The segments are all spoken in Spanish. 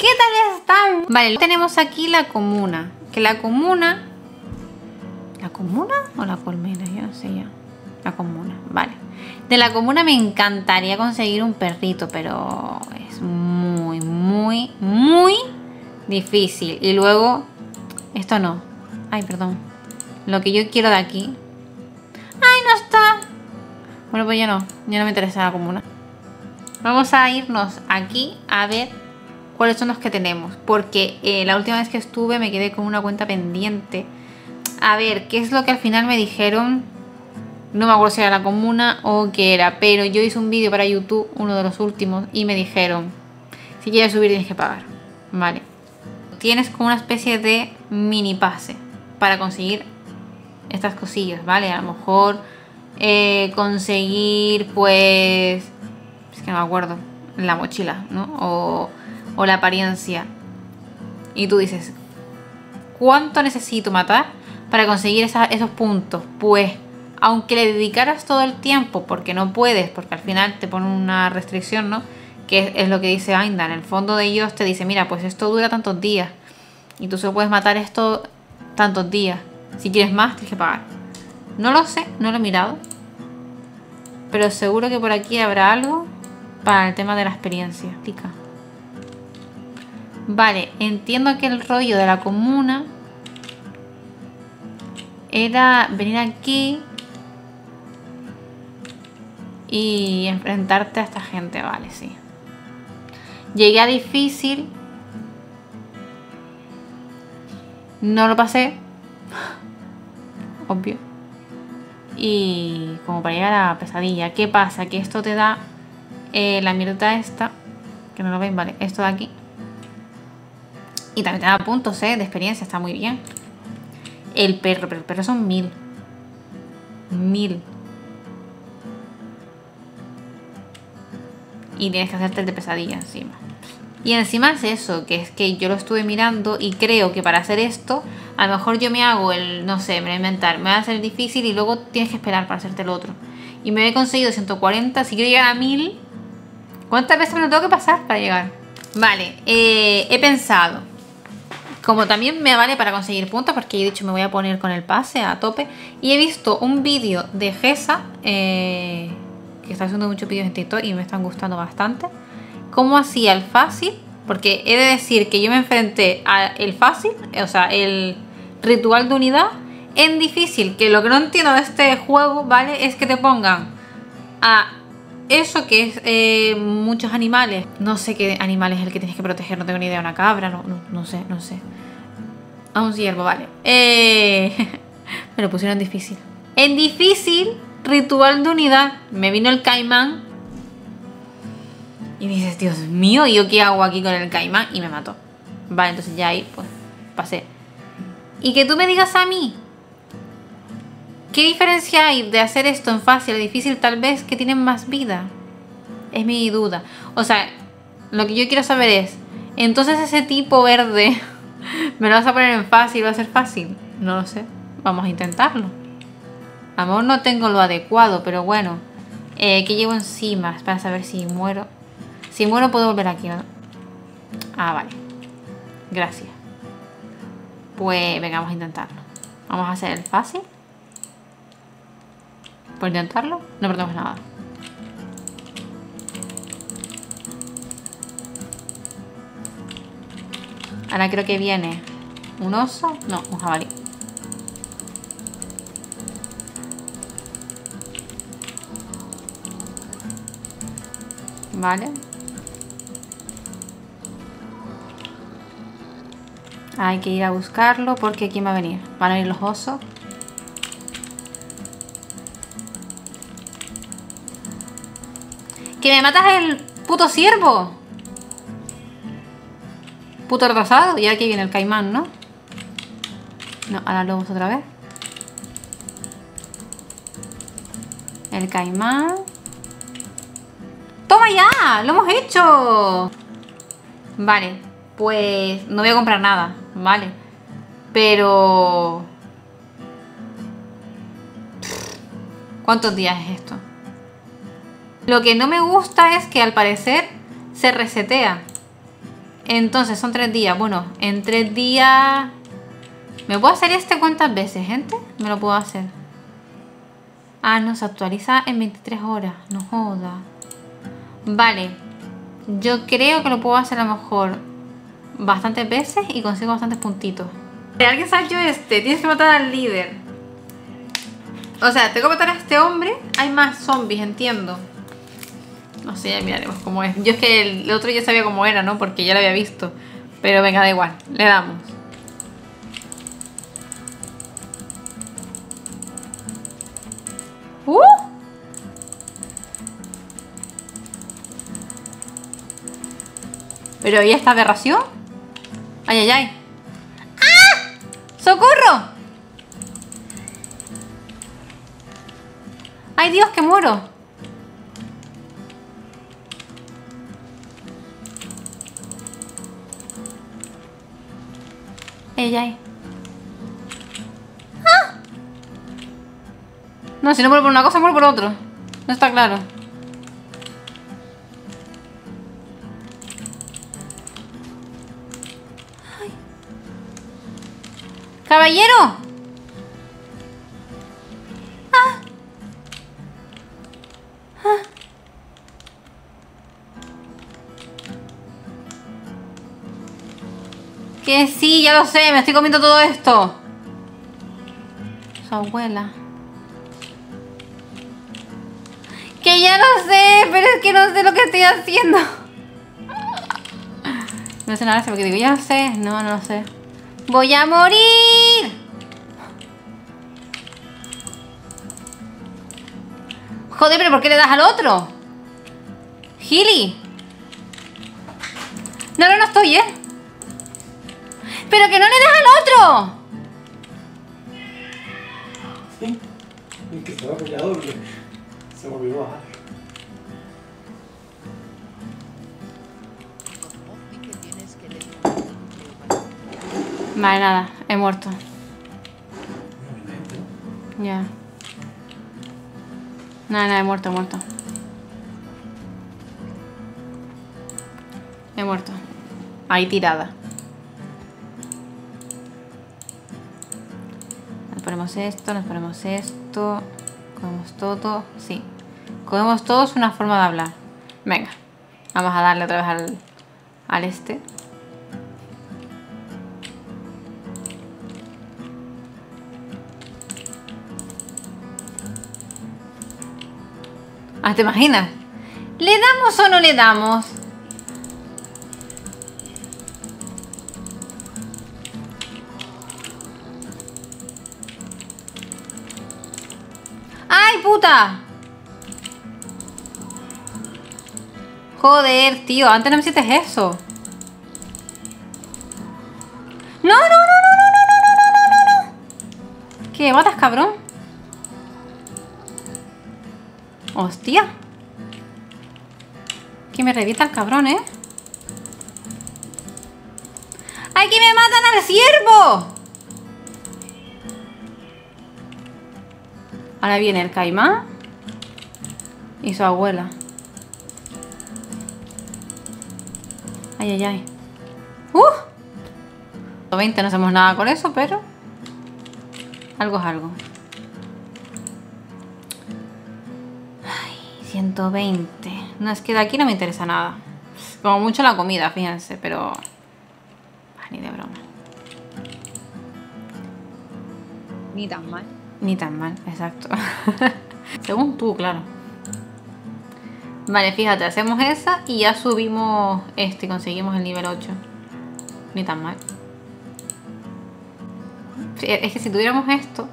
¿Qué tal están? Vale, tenemos aquí la comuna. Que la comuna... ¿La comuna o la colmena? Yo no sé ya. La comuna, vale. De la comuna me encantaría conseguir un perrito, pero es muy, muy, muy difícil. Y luego... Esto no. Ay, perdón. Lo que yo quiero de aquí. ¡Ay, no está! Bueno, pues ya no. Ya no me interesa la comuna. Vamos a irnos aquí a ver cuáles son los que tenemos. Porque eh, la última vez que estuve me quedé con una cuenta pendiente. A ver, ¿qué es lo que al final me dijeron? No me acuerdo si era la comuna o qué era. Pero yo hice un vídeo para YouTube, uno de los últimos, y me dijeron, si quieres subir tienes que pagar. Vale. Tienes como una especie de mini pase para conseguir estas cosillas, ¿vale? A lo mejor eh, conseguir, pues... Es que no me acuerdo. La mochila, ¿no? O o la apariencia. Y tú dices, ¿cuánto necesito matar para conseguir esos puntos? Pues, aunque le dedicaras todo el tiempo, porque no puedes, porque al final te pone una restricción, ¿no? Que es, lo que dice Ainda. En el fondo de ellos te dice, mira, pues esto dura tantos días. Y tú solo puedes matar esto tantos días. Si quieres más, tienes que pagar. No lo sé, no lo he mirado. Pero seguro que por aquí habrá algo para el tema de la experiencia. Tica. Vale, entiendo que el rollo de la comuna era venir aquí y enfrentarte a esta gente, vale, sí. Llegué a difícil. No lo pasé. Obvio. Y como para llegar a pesadilla. ¿Qué pasa? Que esto te da eh, la mierda esta. Que no lo veis, vale. Esto de aquí. Y también te da puntos, ¿eh? De experiencia, está muy bien. El perro, pero el perro son mil. Mil. Y tienes que hacerte el de pesadilla encima. Y encima es eso, que es que yo lo estuve mirando y creo que para hacer esto, a lo mejor yo me hago el, no sé, me voy a inventar, me va a hacer difícil y luego tienes que esperar para hacerte el otro. Y me he conseguido 140, si quiero llegar a 1000, ¿cuántas veces me tengo que pasar para llegar? Vale, eh, he pensado, como también me vale para conseguir puntos, porque he dicho me voy a poner con el pase a tope. Y he visto un vídeo de Gesa, eh, que está haciendo muchos vídeos en TikTok y me están gustando bastante. Cómo hacía el fácil, porque he de decir que yo me enfrenté al fácil, o sea, el ritual de unidad, en difícil. Que lo que no entiendo de este juego, ¿vale? Es que te pongan a eso que es eh, muchos animales. No sé qué animal es el que tienes que proteger, no tengo ni idea. Una cabra, no, no, sé, no sé. A un ciervo, vale. Eh, me lo pusieron difícil. En difícil, ritual de unidad. Me vino el caimán. Y dices, Dios mío, ¿yo qué hago aquí con el caimán? Y me mató. Vale, entonces ya ahí, pues, pasé. Y que tú me digas a mí ¿Qué diferencia hay de hacer esto en fácil a difícil tal vez que tienen más vida? Es mi duda. O sea, lo que yo quiero saber es, entonces ese tipo verde, ¿me lo vas a poner en fácil? ¿Va a ser fácil? No lo sé. Vamos a intentarlo. Amor, no tengo lo adecuado, pero bueno. Eh, ¿Qué llevo encima? Para saber si muero. Si muero puedo volver aquí, ¿no? Ah, vale. Gracias. Pues venga, vamos a intentarlo. Vamos a hacer el fácil. Por intentarlo, no perdemos nada. Ahora creo que viene un oso. No, un jabalí. Vale. Hay que ir a buscarlo porque aquí va a venir. Van a venir los osos. ¡Que me matas el puto ciervo! Puto retrasado. Y aquí viene el caimán, ¿no? No, ahora lo vamos otra vez. El caimán. ¡Toma ya! ¡Lo hemos hecho! Vale, pues no voy a comprar nada, vale. Pero... ¿Cuántos días es esto? Lo que no me gusta es que al parecer se resetea. Entonces, son tres días. Bueno, en tres días... ¿Me puedo hacer este cuántas veces, gente? Me lo puedo hacer. Ah, no, se actualiza en 23 horas. No joda. Vale. Yo creo que lo puedo hacer a lo mejor bastantes veces y consigo bastantes puntitos. Alguien yo este, tienes que matar al líder. O sea, tengo que matar a este hombre. Hay más zombies, entiendo. No sé, ya miraremos cómo es. Yo es que el otro ya sabía cómo era, ¿no? Porque ya lo había visto. Pero venga, da igual. Le damos. ¡Uh! ¿Pero y esta aberración? ¡Ay, ay, ay! ¡Ah! ¡Socorro! ¡Ay, Dios, que muero! Ay. ¡Ah! No, si no muero por una cosa, muero por otro. No está claro. ¡Caballero! Que sí, ya lo sé, me estoy comiendo todo esto. Su abuela. Que ya lo sé, pero es que no sé lo que estoy haciendo. No sé nada porque digo, ya lo sé. No, no lo sé. ¡Voy a morir! Joder, pero ¿por qué le das al otro? Gili. No, no, no estoy, ¿eh? ¡Pero que no le das al otro! Sí, es que se va pelear doble. Se me olvidó bajar. Vale, nada, he muerto. Ya. Nada, nada, he muerto, he muerto. He muerto. Ahí tirada. Ponemos esto, nos ponemos esto. Comemos todo. Sí. Comemos todo es una forma de hablar. Venga. Vamos a darle otra vez al, al este. Ah, ¿te imaginas? ¿Le damos o no le damos? Puta! Joder, tío, antes no me hiciste eso. No, no, no, no, no, no, no, no, no, no. ¿Qué matas, cabrón? Hostia. Que me revienta el cabrón, ¿eh? ¡Ay, que me matan al ciervo! Ahora viene el caimán y su abuela. Ay, ay, ay. ¡Uh! 20 no hacemos nada con eso, pero... Algo es algo. Ay, 120. No, es que de aquí no me interesa nada. Como mucho la comida, fíjense, pero... Ah, ni de broma. Ni tan mal. Ni tan mal, exacto. Según tú, claro. Vale, fíjate, hacemos esa y ya subimos este, conseguimos el nivel 8. Ni tan mal. Es que si tuviéramos esto,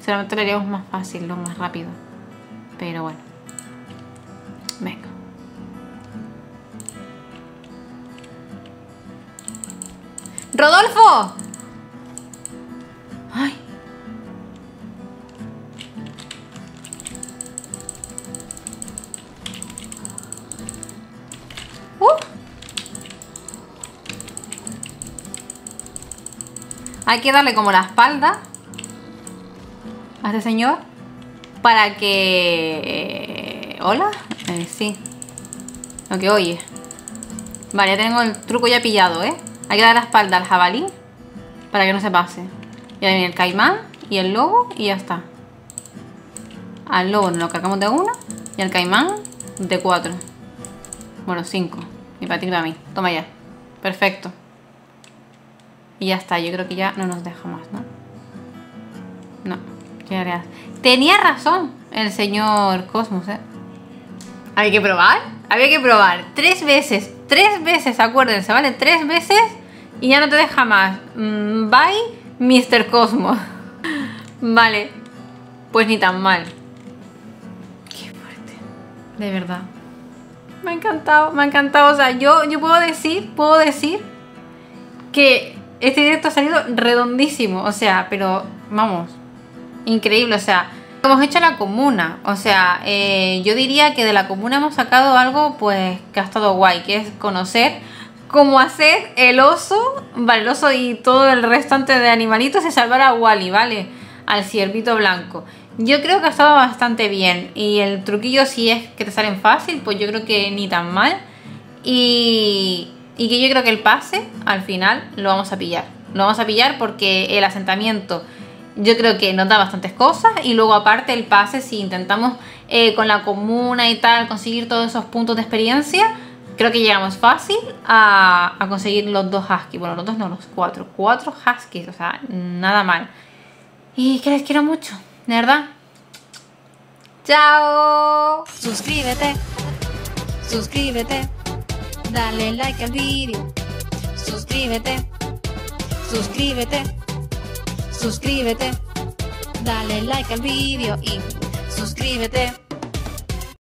seguramente lo haríamos más fácil, lo más rápido. Pero bueno. Venga. ¡Rodolfo! Hay que darle como la espalda a este señor para que... eh, ¿Hola? Eh, sí. Lo que oye. Vale, ya tengo el truco ya pillado, ¿eh? Hay que dar la espalda al jabalí para que no se pase. Y ahora viene el caimán y el lobo y ya está. Al lobo nos lo cargamos de uno y al caimán de cuatro. Bueno, cinco. Y para ti y para mí. Toma ya. Perfecto. Y ya está. Yo creo que ya no nos deja más, ¿no? No. ¿Qué harás? Tenía razón el señor Cosmos, ¿eh? Había que probar. Había que probar. Tres veces. Tres veces, acuérdense, ¿vale? Tres veces y ya no te deja más. Mm, bye, Mr. Cosmos. vale. Pues ni tan mal. Qué fuerte. De verdad. Me ha encantado, me ha encantado. O sea, yo, yo puedo decir, puedo decir que este directo ha salido redondísimo. O sea, pero vamos, increíble. O sea, hemos hecho la comuna. O sea, eh, yo diría que de la comuna hemos sacado algo pues que ha estado guay, que es conocer cómo hacer el oso, vale, el oso y todo el restante de animalitos y salvar a Wally, ¿vale? Al ciervito blanco. Yo creo que ha estado bastante bien. Y el truquillo, si es que te salen fácil, pues yo creo que ni tan mal. Y, y que yo creo que el pase, al final, lo vamos a pillar. Lo vamos a pillar porque el asentamiento yo creo que nos da bastantes cosas y luego aparte el pase si intentamos eh, con la comuna y tal conseguir todos esos puntos de experiencia creo que llegamos fácil a, a conseguir los dos huskies. Bueno los dos no los cuatro. Cuatro huskies o sea nada mal. Y que les quiero mucho de verdad. Chao. Suscríbete, suscríbete, dale like al vídeo. Suscríbete, suscríbete, suscríbete, dale like al vídeo y suscríbete.